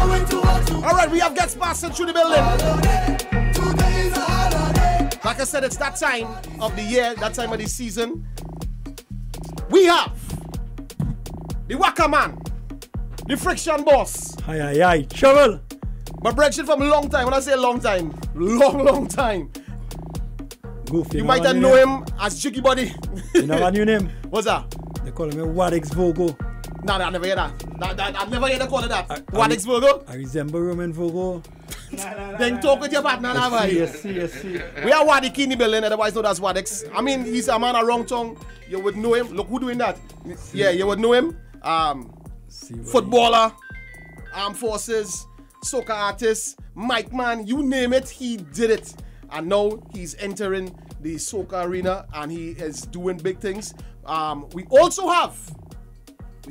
All right, we have guests passing through the building. Like I said, it's that time of the year, that time of the season. We have the Waka Man, the Friction Boss, Aye, aye, aye. Trouble. my brethren from a long time. When I say long time, long, long time. Goofy. You might have know him as Jiggy Buddy. You know my new name? What's that? They call him Wadicks Vogo. No, no, I never hear that. that, that I've never heard them call it that. I- What I- ex Virgo? I resemble Roman Vogo. Then talk with your partner now, boy. Yes, yes, yes. We are Wadik in the building, otherwise known as Wadicks. I mean, he's a man of wrong tongue. You would know him. Look who doing that. Yeah, you would know him. Um, See footballer, armed forces, soccer artist, Mike Man, you name it, he did it. And now he's entering the soccer arena and he is doing big things. Um, we also have,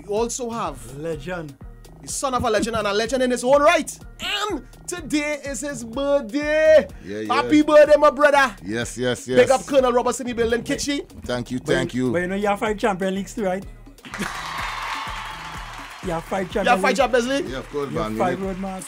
we also have he- Legend. the son of a legend and a legend in his own right. And today is his birthday. Yeah, yeah. Happy birthday, my brother. Yes, yes, yes. Big up Kernal Robertson in the building, Kitchy. Thank you, thank you- you. But you know you have five Champion Leagues too, right? you have five Champion You fight Leagues. job, Besley. Yeah, of course, You have man. five We road match.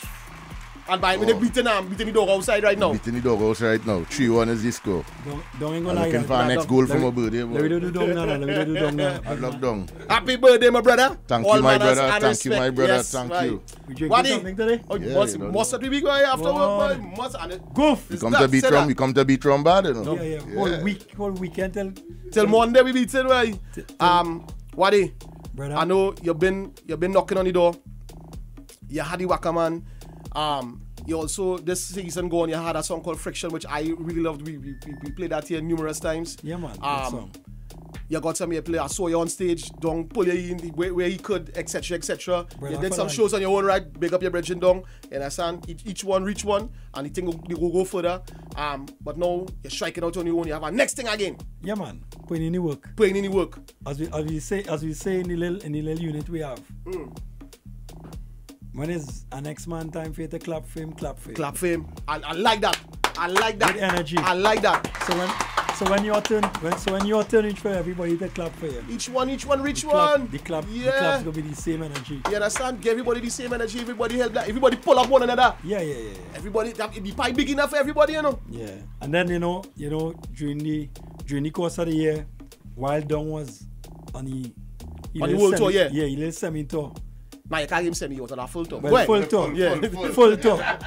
And by me, they Oh. beating um, beating the dog outside right now. beating the dog house right now. 3 1 is the score. Don't, don't ain't I'm gonna lie. looking that. for our next goal for my birthday. Let me do the dong now. Let me do the dong now. I lock down. Happy birthday, my brother. Thank All you, my brother. and Thank you, my brother. Yes, Thank right. you. We drinking Waddy. something today? Oh, Yeah, must, you know. we be going after work, boy? Must, and it, Goof. You come to beat say from, you come to beat from bad, you know. Yeah, yeah. Whole week, whole weekend till till Monday we beat it, right? Um, Waddy, brother. I know you've been you've been knocking on the door. You had the Waka man. Um, you also this season going, you had a song called Friction, which I really loved. We we, we, played that here numerous times. Yeah, man. Um, you got some play. I saw you on stage, don't pull you in the where, where you could, etc. etc. You did some shows on your own right, big up your bridging down. You understand? Each, each one reach one, and the thing will, will go further. Um, but now you're striking out on your own. You have a next thing again, Yeah, man. Putting in the work. putting in the work. As we, as we say, as we say in the little in the little unit we have. When is an next man time for you to clap for him, clap for him. Clap for him. I, I like that. I like that. Good energy. I like that. So when so when your turn when so when your turn is for everybody to clap for you. Each one, each one, reach The clap, one. the clap, yeah. the clap's gonna be the same energy. You understand? Give everybody the same energy. Everybody help that. Everybody pull up one another. Yeah, yeah, yeah. Everybody, that, the pie big enough for everybody, you know. Yeah. And then you know, you know, during the during the course of the year, while Don was on the he On the world tour, yeah. Yeah, he little semi tour. Now you can't give him semi out on a full tour. Well, Go full ahead. tour. Yeah. Full, full tour.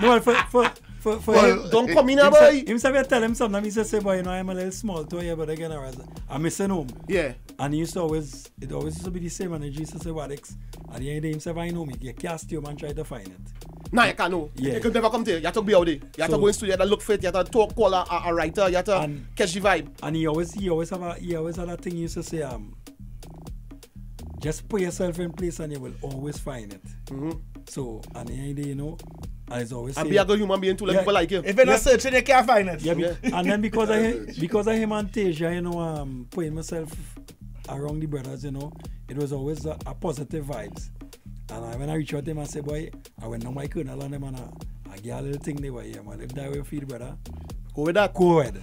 No, for for for for Well, him. don't come in here, him, boy. say- him say, I tell him sometimes, he say, say, boy, you know, I'm a little small tour here, but again, I was, I'm missing home. Yeah. And he used to always, it always used to be the same energy. He used to say, what, X? At the end of the day, him say, I know me. You cast you and try to find it. Nah, you can't know. Yeah. You could never come to here. You have to be out there. You have to go in studio. You have to look for it. You have to talk, call a, a, a writer. You have to And- catch the vibe. And he always, he always have a, he always had that thing he used to say, um, just put yourself in place and you will always find it. So, at the end the day, you know, as always And say, be a good human being too, like Yeah. people like you. If you're Yeah. not searching, you can't find it. Yeah, be, and then because I because I him and Tasia, you know, um, putting myself around the brothers, you know, it was always a, a positive vibes. And I, when I reach out to him, I say, boy, I went on my colonel and them and I, I get a little thing they were here, man. If that way you feel, brother, Go with that. go ahead.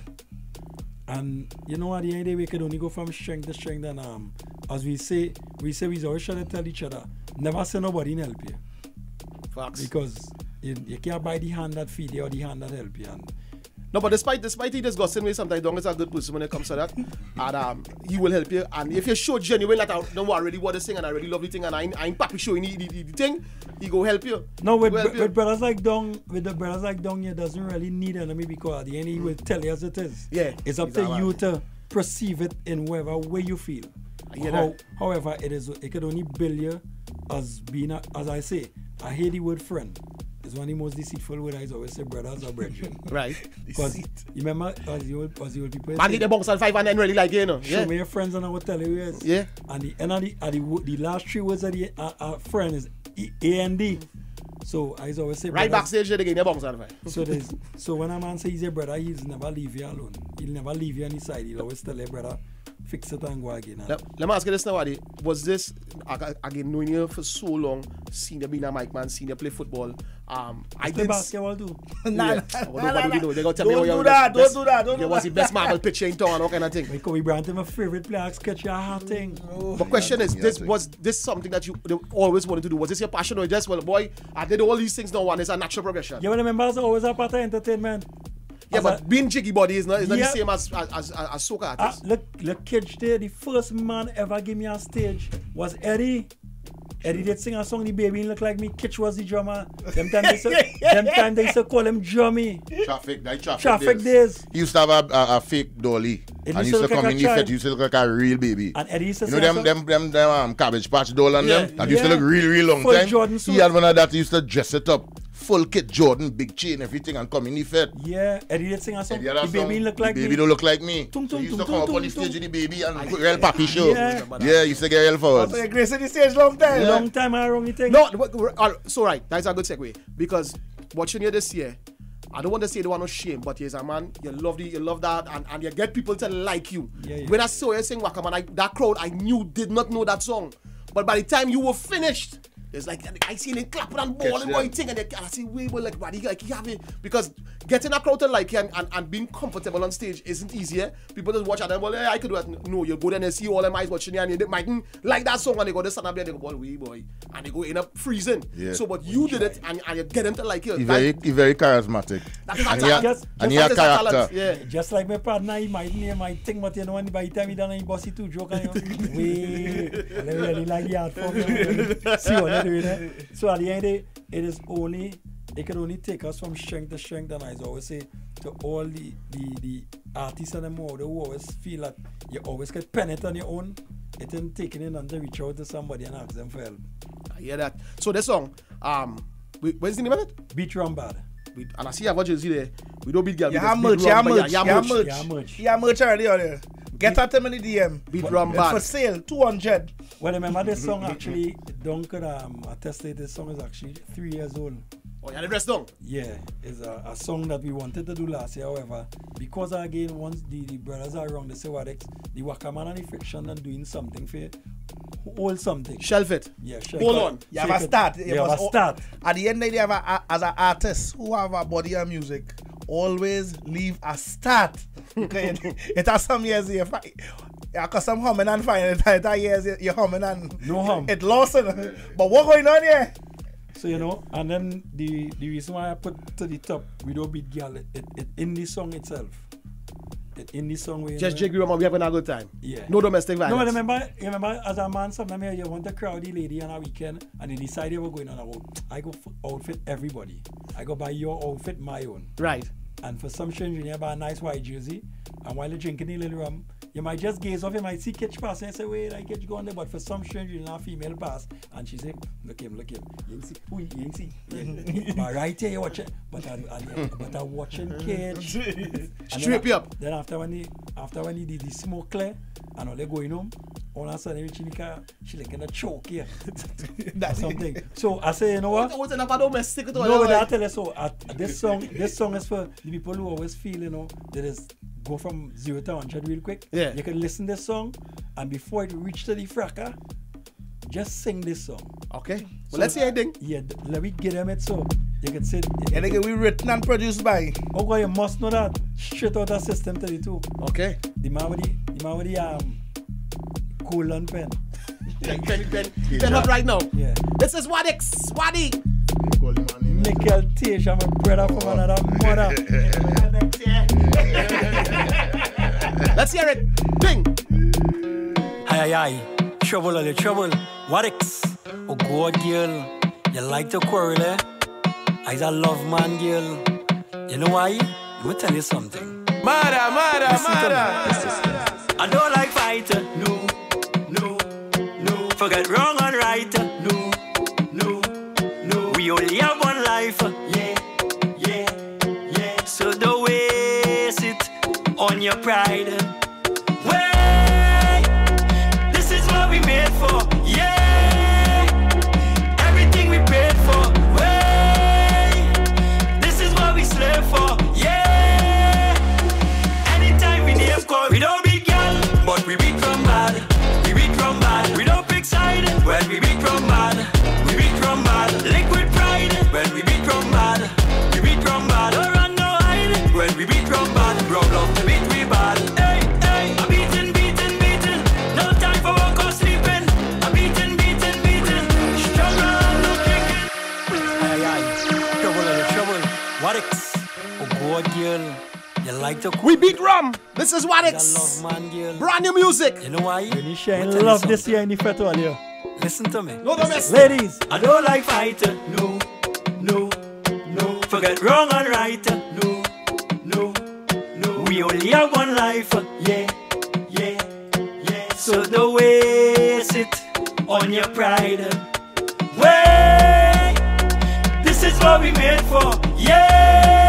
And you know, at the end of the day, we could only go from strength to strength. And um, as we say, we say we always try to tell each other, never say nobody in help you Facts. because you, you can't buy the hand that feed you or the hand that help you. And No, but despite despite he just disgusting me sometimes, Dong is a good person when it comes to that. and um, he will help you. And if you're show genuine that I don't want really what this thing and I really love the thing and I ain't, I ain't pappy showing the, the, the, thing, he go help you. No, with, go you. with brothers like Dong, with the brothers like Dong, you doesn't really need an enemy because at the end he will tell you as it is. Yeah, it's up he's to you to perceive it in whatever way you feel. How, however, it is it could only build you as being a, as I say. I hate the word friend. It's one of the most deceitful words I always say brothers or brethren. Right. Because you remember as the old as the old people Man, say, the box on five and then really like you, you know. show Yeah. me your friends and I will tell you who is. Yeah. And the and the, and the, the last three words of the uh, uh, friend is E- A and D. So I always say Right brothers- backstage, they get the box on five. so there's so when a man says he's a brother, he'll never leave you alone. He'll never leave you on his side. He'll always tell you, brother, fix it and go again. Let, let me ask you this now, Adi. Was this, again, knowing you for so long, senior being a mic man, senior play football, um, I Play did... basketball too. Nah, Yeah. nah, What, nah, what do nah. They gonna tell Don't me, oh, do you're that, the best- don't do that, don't yeah, do what's that. the best marble pitcher in town all kind of thing. Like Kobe Bryant, my favorite player, ask catch your heart thing. But question is, Yeah, this I was this something that you always wanted to do? Was this your passion or just well, boy, I did all these things now and it's a natural progression? Yeah, but remember, it's always a part of entertainment. Yeah, As but a- being jiggy body is not, is not Yeah. the same as as, as, as soccer Ah, artist. look, look, Kitch there, the first man ever give me a stage was Eddie. Eddie did sing a song, the baby look like me. Kitch was the drummer. Them time they used to, them time they used to call him Drummy. Traffic, like traffic, Traffic days. days. He used to have a, a, a fake dolly. It and used he to used to look come like in a the child. he used to look like a real baby. And Eddie used to You know sing them, them, them, them um, cabbage patch doll and Yeah. them? That used to look really, really long Full time. Jordan he suit. had one of that, he used to dress it up. Full kit Jordan, big chain, everything, and come in the fit. Yeah, Eddie did sing a song. The, baby look like the baby me. don't look like me. Tum, so tum, he used tum, to come tum, up on the stage with the baby and put real papi show. Yeah. Yeah, he used to get real forward. So you grace in the stage long time. Long time I wrong the thing. No, so right, that's a good segue because watching you this year, I don't want to say the one no shame, but he's a man, you love the, you love that, and, and you get people to like you. Yeah, yeah. When I saw you sing Wakaman, I, that crowd, I knew did not know that song, but by the time you were finished. It's like I see them clapping and balling, Catch boy, thing, and, they, and I say, wait, but like, buddy, like, you have it because getting a crowd to like you and, and, and being comfortable on stage isn't easier. People just watch at them, well, yeah, I could do it. No, you go there and see all them eyes watching you, and they mightn't like that song, and they go to stand up there, and they go, boy, wee, boy, and they go in up freezing. Yeah. So, but you did it, and, and you get them to like you. He That- very, he very charismatic. that is a And he, talent. Just- and he a talent, character. Yeah. Just like my partner, he might name my thing, but you know, when by the time he done, he bossy too joke and you wait, let me really like the art form. See what they're doing there. So at the end of the day, it is only, it can only take us from strength to strength, and I always say to all the the, the artists and them out there who always feel that you always get pennant on your own, it ain't taking it and to reach out to somebody and ask them for help. I hear that. So this song, um, we, what's the name of it? Beat Rum Bad. We, and I see you have a jersey there. We don't beat girl. You we have just beat merch, you have rum, but merch, yeah, you yeah, have merch. merch. Yeah, merch. You merch already on there. Get at them in the DM. Beat For- rum it's. For sale, 200. Well, remember this song actually, Don't could um, attest that this song is actually three years old. Oh, yeah, the rest down. Yeah, it's a, a song that we wanted to do last year. However, because again, once the, the brothers are around the Sewadex, the Wakaman and the Fiction and doing something for it, hold something. Shelf it. Yeah, sure. Hold on. You have a start. You have a start. At the end, they have a, a- as an artist who have a body of music, always leave a start. Because it, it has some years you find. Because some humming and fine, it, it has years you- you're humming and No hum. it lost. it. But what going on here? So you know, and then the the reason why I put to the top, we don't beat girl. It, it, it in the song itself. It, in the song we Just jiggy rum and we having a good time. Yeah. No domestic No, violence. but remember, remember as a man, sometimes you- you want to crowd the lady on a weekend and you decide you were going on a walk. I go outfit everybody. I go buy your outfit, my own. Right. And for some strange reason, you buy a nice white jersey. And while you're drinking a little rum, you might just gaze off, you might see Kitch pass and say, wait, I Kitch go on there. But for some strange reason, a female pass. And she say, look him, look him. You ain't see, who you ain't see. But right here, you watch it. But I'm, but I watching Kitch. Strip you up. Then after when he after when he did the smoke clear and all they going home, all of a sudden in the she like gonna choke here. or something. So I say, you know what? What was enough of domestic? No, but I like, tell you so. Uh, this song, this song is for the people who always feel, you know, that is go from zero to hundred real quick. Yeah. You can listen this song, and before it reach to the fracas, just sing this song. Okay. Well, So- let's hear it then. Yeah, th- let me get them it so you can say. And again, we written and produced by. Oh God, you must know that straight out of system 32. Okay. The man with the, the man with the um, colon pen. Pen, pen, pen, pen up right now. Yeah. This is Wadicks. Waddy. Michael Tish, I'm a brother from another mother. Let's hear it. Ding. Aye, aye, aye. Trouble, all the trouble. What ex? Oh, God, girl. You like to quarrel, eh? I's a love man, girl. You know why? Let me tell you something. Murder, murder, Listen to murder. I don't like fighting. No, no, no. Forget wrong your pride. Like to We beat rum. This is what it's. love man. Brand new music. You know why? When you I'ma shine tell you love this year in the festival here. Listen to me. No domestic. Ladies, I don't like fighting. no, no, no. Forget wrong and right, no, no, no. We only have one life, yeah, yeah, yeah. So don't waste it on your pride. Wait, this is what we made for, yeah.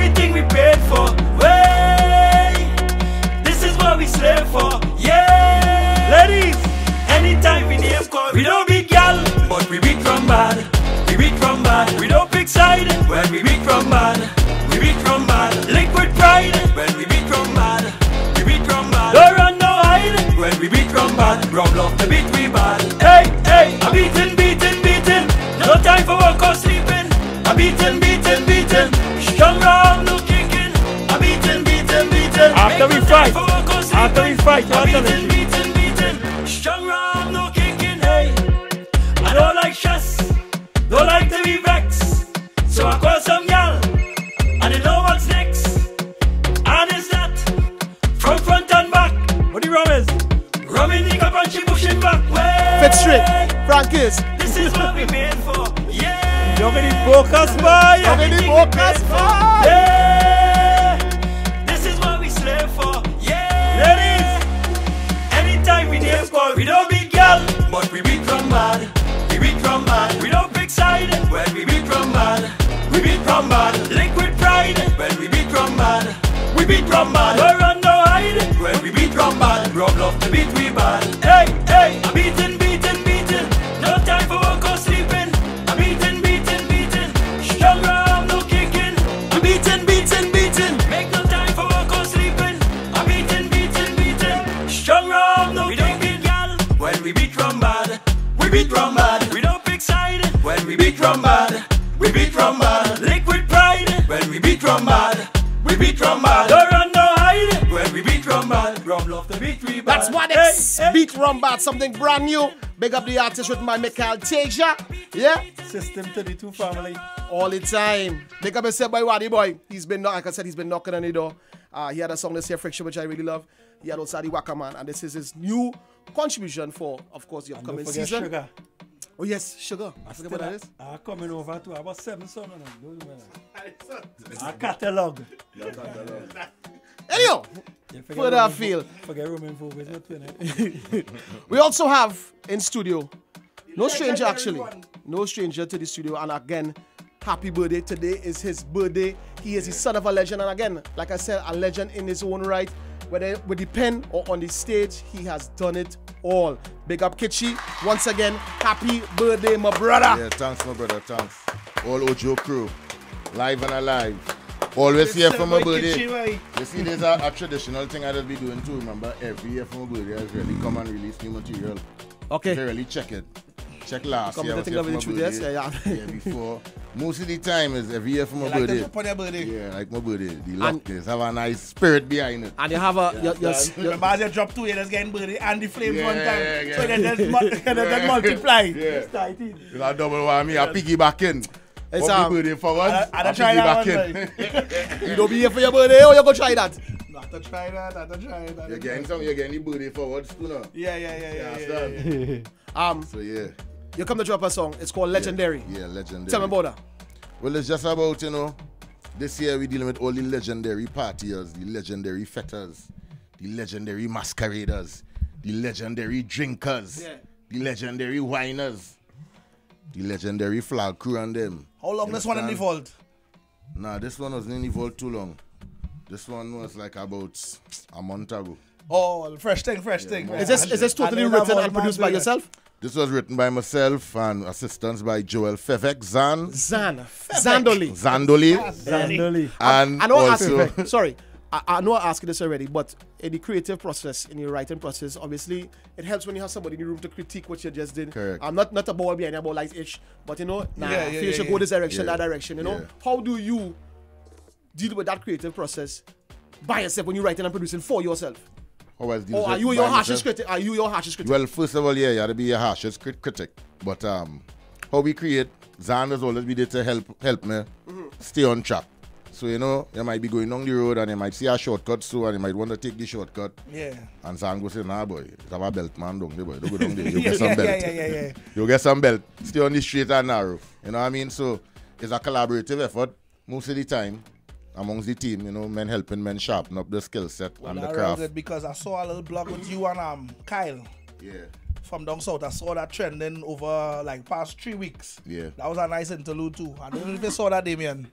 Everything we paid for, wait. This is what we slave for, yeah. Ladies, anytime we name call, we don't beat gal, but we beat from bad. We beat from bad. We don't pick side when we beat from bad. We beat from bad. Liquid pride when we beat from bad. We beat from bad. Don't run no hide when we beat from bad. Rum love the beat we bad. Hey, hey, I'm beating, beating, beating. No time for work or sleeping. I'm beating, beating, beating. After we sleeping. fight, to beating, let beating, beating. Strong rum, no kicking. Hey, I don't like stress. Don't like to be vexed. So I call some gal. And you know what's next. And it's that. From front and back. what the rum is? Rubbing the cup and she pushing back. Way. Fit straight. Frank is. This is what we made for. Yeah. You're gonna focus, boy. Comedy focus. Yeah. This is what we slave for. Yeah. Ladies, but we beat from bad. We beat from bad. We don't pick side when we beat from bad. We beat from bad. Liquid pride when we beat from bad. We beat from bad. Don't run no hide when we beat from bad. Rob love to beat we bad. Hey, hey, I'm beating, beating, beating. No time for work or sleeping. I'm beating, beating, beating. Strong rum, no kicking. I'm beating, beating. We beat from bad. We don't pick side when we beat from bad. We beat from bad. Liquid pride when we beat from bad. We beat from bad. Don't run no hide when we beat from bad. Rum love the beat we bad. That's what it's. hey. Beat rum bad. Something brand new. Big up the artist written by Michael Teja. Yeah. System 32 family. all the time. Big up yourself by Waddy Boy. He's been, like I said, he's been knocking on the door. Uh, he had a song this year, Friction, which I really love. He had also the Waka and this is his new contribution for, of course, the Don't upcoming season. sugar. Oh yes, sugar. I I forget what that is. I coming over to about seven son of them. Don't you know? A catalog. Anyhow, You forget further Roman afield, Forget Roman folk, it's not twin. we also have in studio, no stranger actually, no stranger to the studio, and again, happy birthday. Today is his birthday. He is the son of a legend, and again, like I said, a legend in his own right. Whether with the pen or on the stage, he has done it all. Big up Kitchi. Once again, happy birthday, my brother. Yeah, thanks, my brother, thanks. All Ojo crew, live and alive. Always here for my birthday. You see, there's a, a traditional thing I just be doing too. Remember, every year for my birthday, I really come and release new material. Okay. They really check it. Check last Come year. I to was think here of for my the truth, birthday. yes, yeah, yeah. yeah, before. Most of the time is every year for my You like birthday. to upon birthday? Yeah, like my birthday. The luck is have a nice spirit behind it. And you have a your, your, your, Remember as you drop two, years getting birthday and the flames Yeah, one time. yeah, yeah. So they just, mu- they just multiply. Yeah. It's a double whammy. I piggyback in. It's, It's um, birthday forward. I- I I don't try that piggyback one, in. you don't be here for your birthday, or you go try that. Not to try that, not to try that. You're getting some, you're getting the birthday forward, Spooner. Yeah, yeah, yeah, yeah. Yeah, yeah, yeah, understand? Um, So yeah, you come to drop a song. It's called Legendary. yeah, legendary. Tell me about that. Well, it's just about, you know, this year we're dealing with all the legendary partiers, the legendary fetters, the legendary masqueraders, the legendary drinkers, Yeah. the legendary whiners, the legendary flag crew and them. How long this one in the vault? Nah, this one wasn't in the vault too long. This one was like about a month ago. Oh, fresh thing, fresh thing. Is this is this totally written and produced by doing it. yourself? This was written by myself and assistance by Joel Fevek Zan, Zan, Zandoli. Zandoli, Zandoli. and I know I asked also sorry. I, I know I asked this already, but in the creative process, in your writing process, obviously it helps when you have somebody in the room to critique what you just did. Correct. I'm not not a ball behind a ball like itch, but you know, nah, Yeah, I yeah, feel you yeah, should yeah. go this direction, Yeah. that direction. You know, Yeah. how do you deal with that creative process by yourself when you're writing and producing for yourself? How else Or are you your harshest critic? Are you your harshest critic? Well, first of all, yeah, you have to be your harshest crit- critic. But um, how we create, Zan has always been there to help help me mm-hmm. stay on track. So you know, you might be going down the road and you might see a shortcut so and you might want to take the shortcut. Yeah. And Zan go say, nah boy, have a belt man down there boy. Don't go down there. You get some belt. yeah, yeah, yeah, yeah. You get some belt. Stay on the straight and narrow. You know what I mean? So it's a collaborative effort most of the time amongst the team, you know, men helping men sharpen up the skill set well, and the craft. It because I saw a little blog with you and um Kyle. Yeah. From down south, I saw that trending over like past three weeks. Yeah. That was a nice interlude too. I don't know if you saw that, Damien.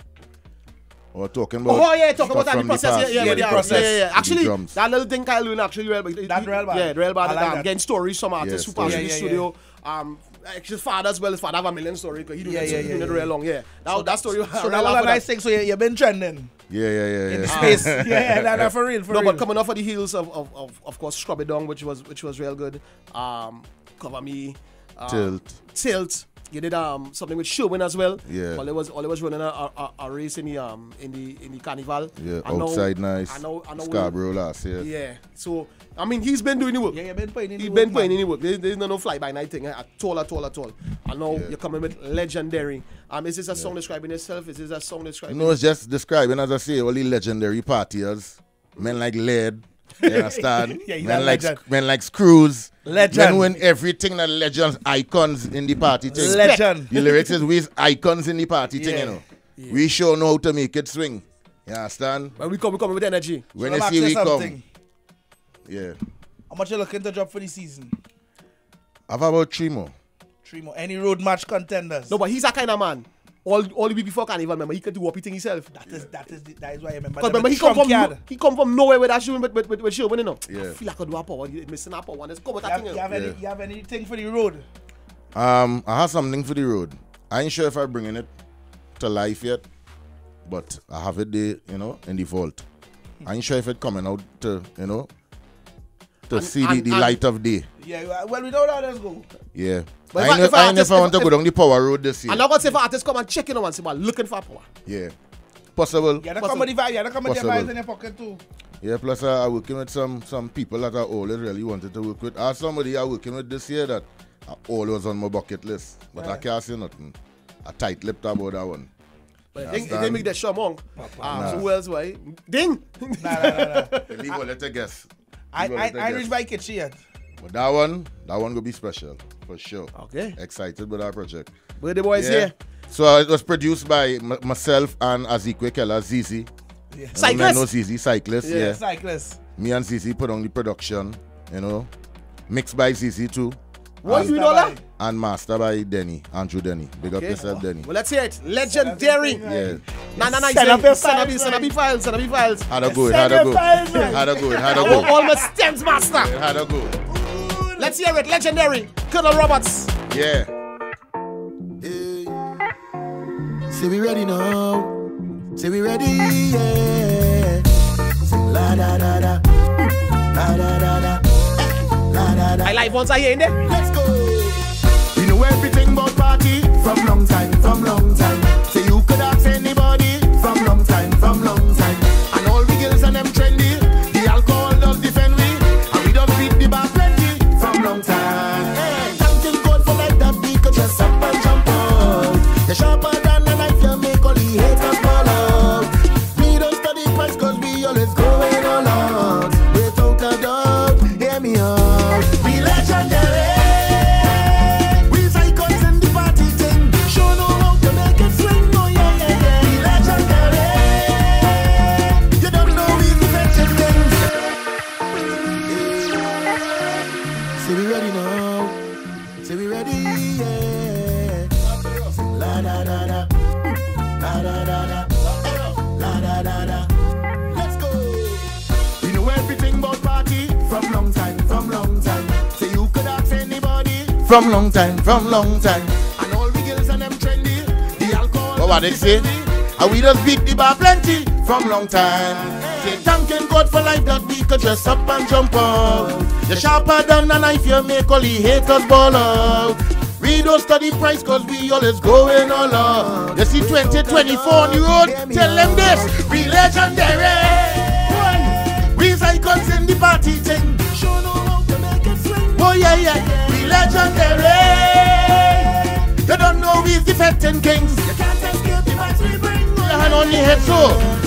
Or talking about. Oh yeah, talking about that the process. Yeah, yeah, Yeah, the yeah, process. yeah, yeah. Actually, drums. that little thing Kyle doing actually real. That real bad. Yeah, real bad. Like um. Getting stories from artists Yeah, who pass stories. in the Yeah, yeah, studio. Um, his father as well. His father have a million story because he doing Yeah, it, yeah, doing yeah, it yeah. real long. Yeah, that, that story. So that was a nice thing. So you, you've been trending Yeah, yeah, yeah, in yeah. space. yeah, yeah, nah, nah, for real, for No, real. but coming off of the heels of of, of, of course Scrub It Down, which was which was real good. Um, Cover Me, um, Tilt. Tilt. You did um something with Sherwin as well. Yeah. While it was while it was running a, a, a race in the um in the in the carnival. Yeah, I know- outside nice. I know. I know. Scarborough last year. Yeah. So I mean, he's been doing the work. yeah, you've been playing in He's the been work, playing man. any work. There- There's no, no fly by night thing eh, at all, at all, at all. I know Yeah. you're coming with legendary. Um, is this a song describing itself? Is this a song describing? No, it's just describing, as I say, all the legendary partiers. Men like Lead. You understand? Yeah, he's men like legend. men like Screws. Legend. Men win everything that legends, icons in the party thing. Legend. The lyrics is we icons in the party thing, you know. We sure know how to make it swing. You understand? When we come, we come with energy. When So you see we ask you come. something. Yeah. How much you looking to drop for the season? I've about three more. Three more. Any road match contenders? No, but he's that kind of man. All, all the week before carnival, remember, he can do what he think himself. That is that is the, that is why I remember. Because them remember, he come from yard. no, he come from nowhere with that shoe with with with, with Sherwin, you know. Yeah. I Yeah. feel like I do a power. He's missing a power. Let's go with You that have, thing. you you know. have any Yeah. you have anything for the road? Um, I have something for the road. I ain't sure if I'm bringing it to life yet, but I have it there, you know, in the vault. I ain't sure if it coming out to, you know, to And- see and- the, the and- light of day. Yeah, well we know that. Let's go. Yeah. But I if I- know if if, I I if I want to if- go down the power road this year. I'm not gonna say for artists come and check in on and say, well, looking for power. Yeah. Possible. Yeah, the comedy vibe. Yeah, the comedy vibes in your pocket too. Yeah, plus uh, I'm working with some some people that I always really wanted to work with. I have somebody I'm working with this year that I always on my bucket list, but I can't say nothing. I tight lipped about that one. But Yeah, I they make that show monk. Um, Nah. So who else? Why? Ding. Nah, nah, nah, nah. Leave a little guess. I I little I guess. reached by kitchen. But that one, that one will be special for sure. Okay. Excited with that project. Birthday boys Yeah. here. So uh, it was produced by m- myself and Azikwe Keller, Zizi. Yeah. Cyclist. No Zizi, cyclist. Yeah. Yeah. Cyclist. Me and Zizi put on the production. You know, mixed by Zizi too, What And- you know and master by Denny, Andrew Denny. Big up yourself, Denny. Well, let's hear it. Legendary. Yeah. Nah, nah, nah. Send up your files, send up your files. Send up your files. Had a good, Send had a your good, had a good, had a All, good, all my stems master. had a good. Let's hear it. Legendary. Kernal Roberts. Yeah. Say we ready now. Say we ready, yeah. Say la da da da. La da da da. I live once I hear in there. Let's go. You know everything about party from long time, from long time. Say you could ask anybody From long time, from long time. and all the girls and them trendy. The alcohol. What what they say? And we just beat the bar plenty from long time. Say thanking God for life that we could dress up and jump out. You're sharper than a knife, you make all the haters ball out. We don't study price cause we always going all out. You see 2024 on the road, tell them this, we legendary. One, we icons in the party thing. Show know how to make it swing. Oh yeah, yeah, legendary. You don't know we's defecting kings. You can't escape the vibes we bring. Your hand on your head so.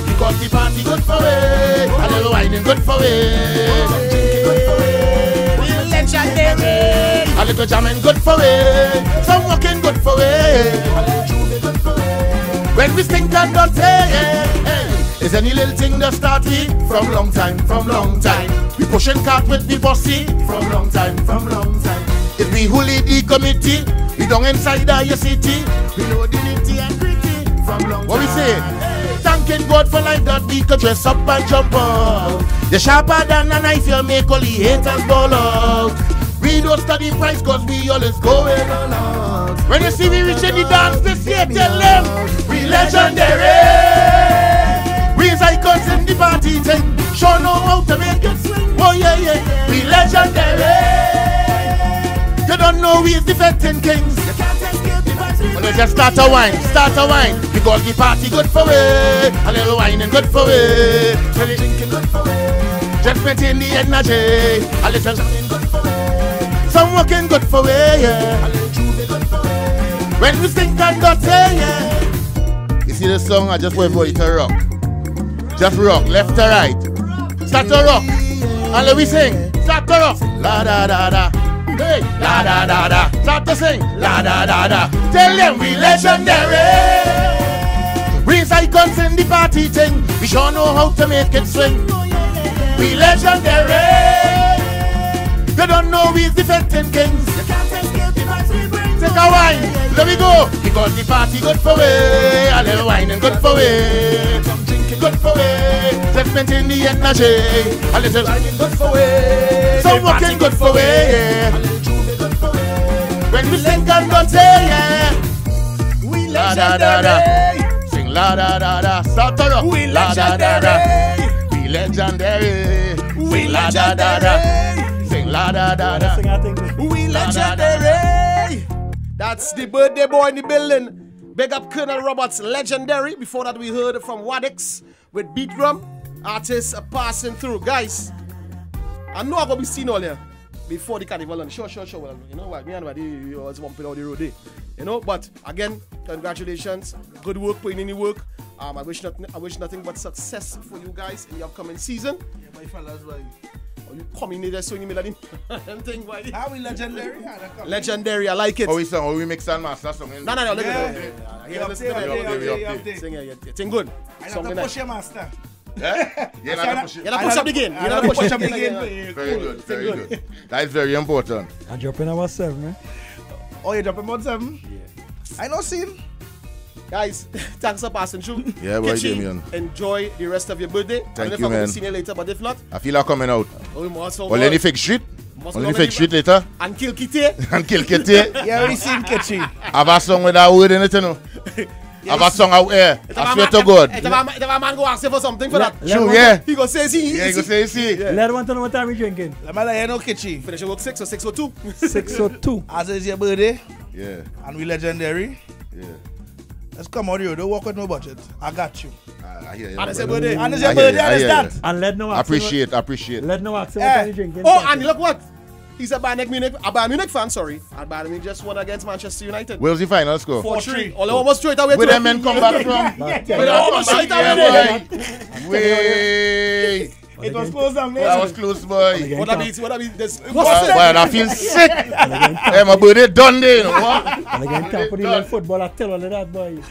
Because the party good for it. A little whining good for it. Good for it. We legendary. A little jamming good for it. Some walking good for it. Good for it. When we think and don't say. Is any little thing that start we from long time, from long time. We pushing cart with the bossy from long time, from long time. If we who lead the committee, we don't inside our city. We know the nitty and gritty from long what we say? Thanking God for life that we could dress up and jump out. The sharper than a knife, you make all the haters ball out. We don't study price cause we always going all out. When you see me reaching the dance this year, tell them we legendary. We's icons in the party thing. Sure know how to make it swing. Oh yeah, yeah, we legendary. You don't know we's defecting kings. You can't escape the vibes we Well, let's just start a wine, start a wine. Because the party good for it. A little whining good for it. Drinking good for it. Just maintain the energy. A little Good for it. some working good for it, yeah. A little juve good for it. When we think and say, yeah. You see the song, I just wait for you to rock. Just rock, left to right. Start to rock. And let we sing. Start to rock. La da da da. Hey, la da da da. Start to sing. La da da da. Tell them we legendary. We icons in the party thing. We sure know how to make it swing. We legendary. They don't know we's defecting kings. You can't escape the vibes we bring. Take a wine, let me go. Because the party good for it. A little wine and good for drinking good for it. Let's maintain the energy. A little wine it. Good for it. Little juve good for it. When we sing and don't say yeah. We La da da da. Sing la da da da. Start rock. We La da da da. legendary. We legendary. We la da da da. Sing la da da da. Sing that thing. We La da da legendary. That's the birthday boy in the building. Big up Kernal Roberts, legendary. Before that, we heard from Wadicks with Beat Drum. Artists are passing through. Guys, I know I'm going to be seen all here before the carnival. And sure, sure, sure. Well, you know what? Me and my you always bumping out the road day. You know, but again, congratulations. Good work, putting in the work. Um, I wish nothing, I wish nothing but success for you guys in the upcoming season. Yeah, my fellas, boy. Or you come in there so in the middle thing, boy. How we legendary? How they come? Legendary, I like it. How we song? How we mix and master song? No, no, no, look at it. Yeah, You yeah, up listen there, to you that. up there, you up up there. there. Sing, yeah, yeah, yeah. Sing good. I Song have to nice. push your master. Yeah? Yeah, I not push it. You not push up the game. You I not push push up up the again. game. Very good, very good. That is very important. I drop in about seven, man. Oh, you dropping about seven? I know scene. Guys, thanks for passing through. Yeah, boy, Kitchi, Damien. Enjoy the rest of your birthday. I don't know Thank if you, I'm going man. to see you later, but if not, I feel like coming out. oh, we must Well, any fake street? Must Only fake and street leave- later? and kill Kitty. And kill Kitty. You already seen Kitchi. Have a song with that word in it, you know. Have a song out here. I swear to God. If a man- if a man go ask you for something for that, True, yeah. he go say, see, Yeah, you go say, see. Let one to know what time we drinking. Let me let you know, Kitchi. Finish your work 6 or 6 or 2. Six or two. As is your birthday, Yeah, and we legendary. yeah. Let's come out here. Don't walk with no budget. I got you. I, I hear you. And it's your birthday. And it's your birthday, and it's that. And let no ask Appreciate, appreciate. Let no ask him what time you drinking. Oh, and look what? He's a Bayern Munich, a Bayern Munich fan, sorry. And Bayern Munich just won against Manchester United. Where's the final score? 4-3. All almost throw it away. Where to them men come back from? Where they almost throw it away. Yeah, there. It was close down That was close, boy. What that means, what that means, this. Boy, boy, I feel sick. Hey, my birthday done there, you know what? And again, can't put the football, I tell all of that, boy.